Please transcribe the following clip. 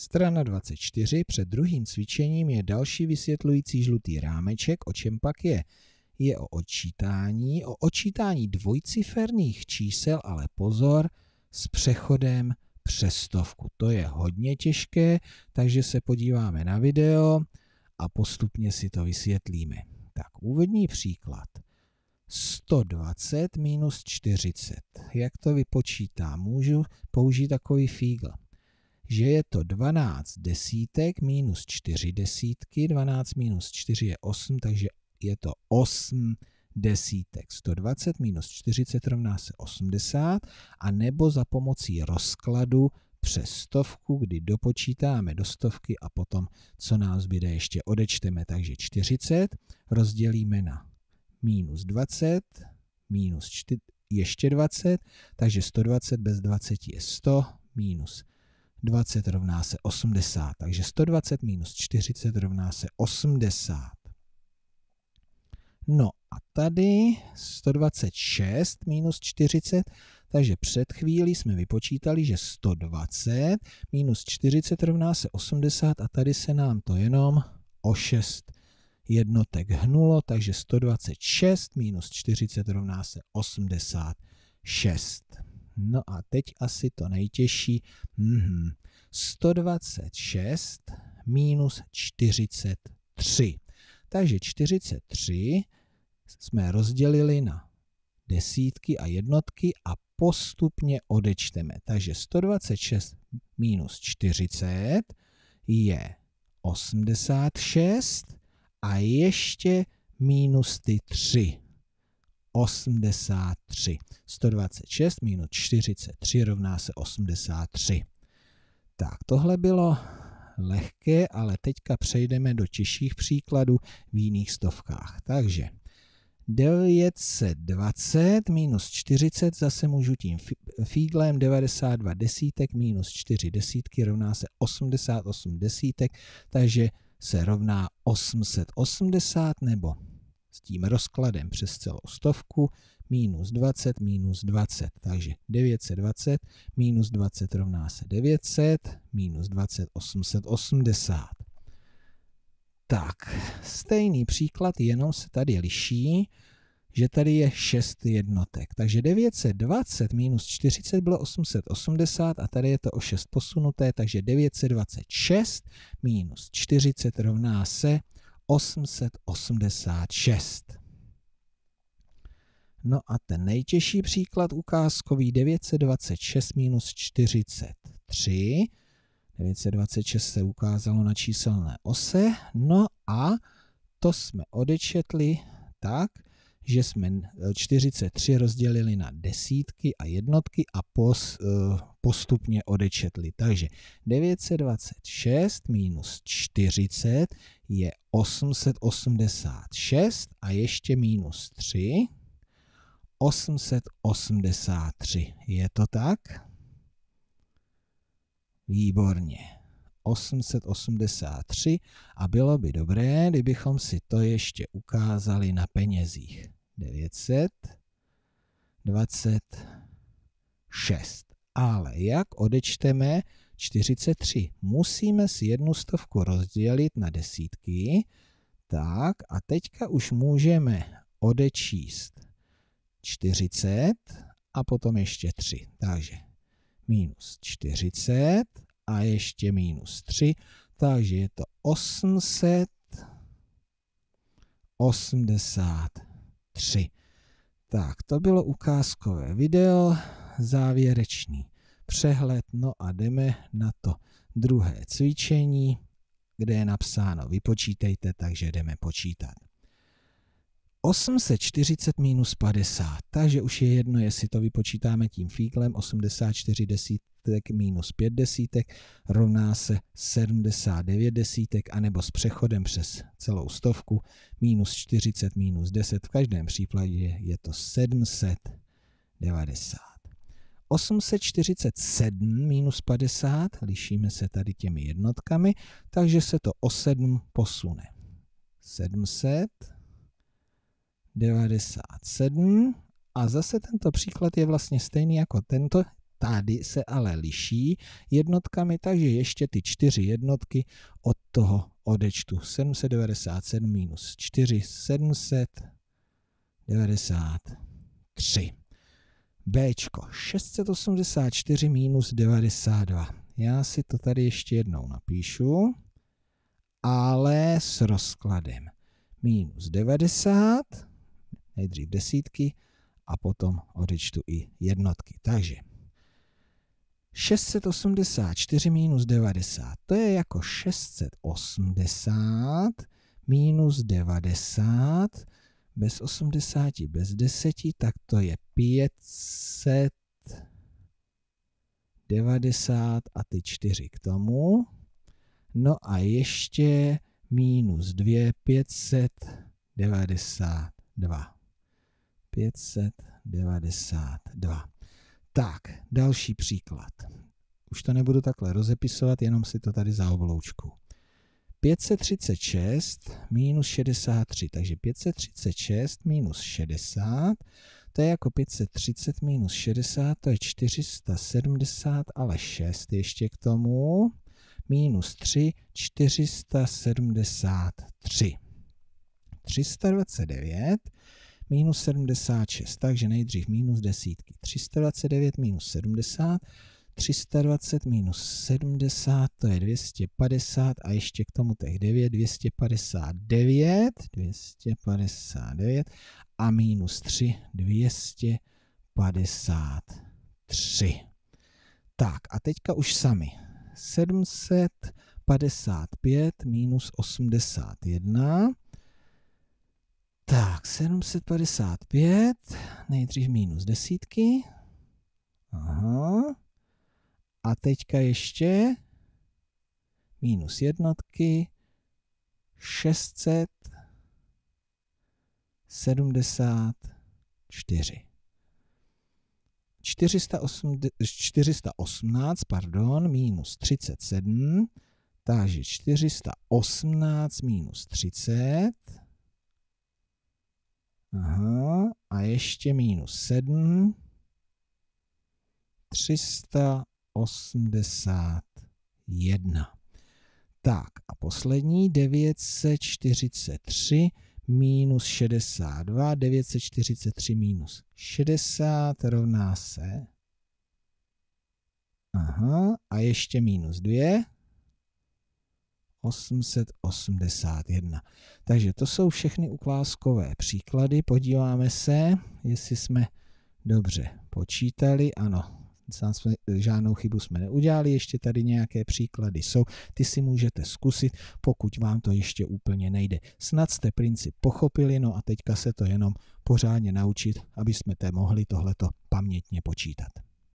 Strana 24 před druhým cvičením je další vysvětlující žlutý rámeček, o čem pak je. Je o odčítání, o odčítání dvojciferných čísel, ale pozor, s přechodem přes stovku. To je hodně těžké, takže se podíváme na video a postupně si to vysvětlíme. Tak, úvodní příklad. 120 minus 40. Jak to vypočítám? Můžu použít takový fígl že je to 12 desítek minus 4 desítky, 12 minus 4 je 8, takže je to 8 desítek. 120 minus 40 rovná se 80, a nebo za pomocí rozkladu přes stovku, kdy dopočítáme do stovky a potom, co nám zbyde, ještě odečteme. Takže 40 rozdělíme na minus 20, minus 4, ještě 20, takže 120 bez 20 je 100, minus 20 rovná se 80, takže 120 minus 40 rovná se 80. No a tady 126 minus 40, takže před chvílí jsme vypočítali, že 120 minus 40 rovná se 80 a tady se nám to jenom o 6 jednotek hnulo, takže 126 minus 40 rovná se 86. No a teď asi to nejtěžší. Mm-hmm. 126 minus 43. Takže 43 jsme rozdělili na desítky a jednotky a postupně odečteme. Takže 126 minus 40 je 86 a ještě minus ty 3. 83. 126 minus 43 rovná se 83. Tak, tohle bylo lehké, ale teďka přejdeme do těžších příkladů v jiných stovkách. Takže 920 minus 40, zase můžu tím fíglem, 92 desítek minus 4 desítky rovná se 88 desítek, takže se rovná 880 nebo s tím rozkladem přes celou stovku minus 20 minus 20. Takže 920 minus 20 rovná se 900 minus 20 880. Tak, stejný příklad, jenom se tady liší, že tady je 6 jednotek. Takže 920 minus 40 bylo 880 a tady je to o 6 posunuté, takže 926 minus 40 rovná se 886. No a ten nejtěžší příklad ukázkový 926 minus 43. 926 se ukázalo na číselné ose. No a to jsme odečetli tak, že jsme 43 rozdělili na desítky a jednotky a pos, uh, postupně odečetli. Takže 926 minus 40 je 886 a ještě minus 3 883. Je to tak? Výborně. 883 a bylo by dobré, kdybychom si to ještě ukázali na penězích. 926. Ale jak odečteme 43? Musíme si jednu stovku rozdělit na desítky. Tak a teďka už můžeme odečíst 40 a potom ještě 3. Takže minus 40 a ještě minus 3. Takže je to 883. Tak, to bylo ukázkové video, závěrečný přehled, no a jdeme na to druhé cvičení, kde je napsáno vypočítejte, takže jdeme počítat. 840 minus 50, takže už je jedno, jestli to vypočítáme tím fíglem, 84 desítek minus 5 desítek rovná se 79 desítek, anebo s přechodem přes celou stovku minus 40 minus 10, v každém případě je to 790. 847 minus 50, lišíme se tady těmi jednotkami, takže se to o 7 posune. 700 97 a zase tento příklad je vlastně stejný jako tento, Tady se ale liší jednotkami, takže ještě ty čtyři jednotky od toho odečtu. 797 minus 4, 793. Bčko 684 minus 92. Já si to tady ještě jednou napíšu, ale s rozkladem. Minus 90, nejdřív desítky a potom odečtu i jednotky. Takže 684 minus 90, to je jako 680 minus 90, bez 80, bez 10, tak to je 590 a ty 4 k tomu. No a ještě minus 2, 592. 592. Tak, další příklad. Už to nebudu takhle rozepisovat, jenom si to tady za obloučku. 536 minus 63, takže 536 minus 60, to je jako 530 minus 60, to je 470, ale 6 ještě k tomu, minus 3, 473. 329 minus 76, takže nejdřív minus desítky. 329 minus 70, 320 minus 70, to je 250 a ještě k tomu těch 9, 259, 259 a minus 3, 253. Tak a teďka už sami. 755 minus 81, tak, 755, nejdřív minus desítky. Aha. A teďka ještě minus jednotky, 674. 418, pardon, minus 37, takže 418 minus 30, Aha, a ještě minus 7. 381. Tak a poslední 943 minus 62, 943 minus 60 rovná se. Aha, a ještě minus 2. 881. Takže to jsou všechny ukázkové příklady. Podíváme se, jestli jsme dobře počítali. Ano, žádnou chybu jsme neudělali, ještě tady nějaké příklady jsou. Ty si můžete zkusit, pokud vám to ještě úplně nejde. Snad jste princip pochopili, no a teďka se to jenom pořádně naučit, aby jsme mohli tohleto pamětně počítat.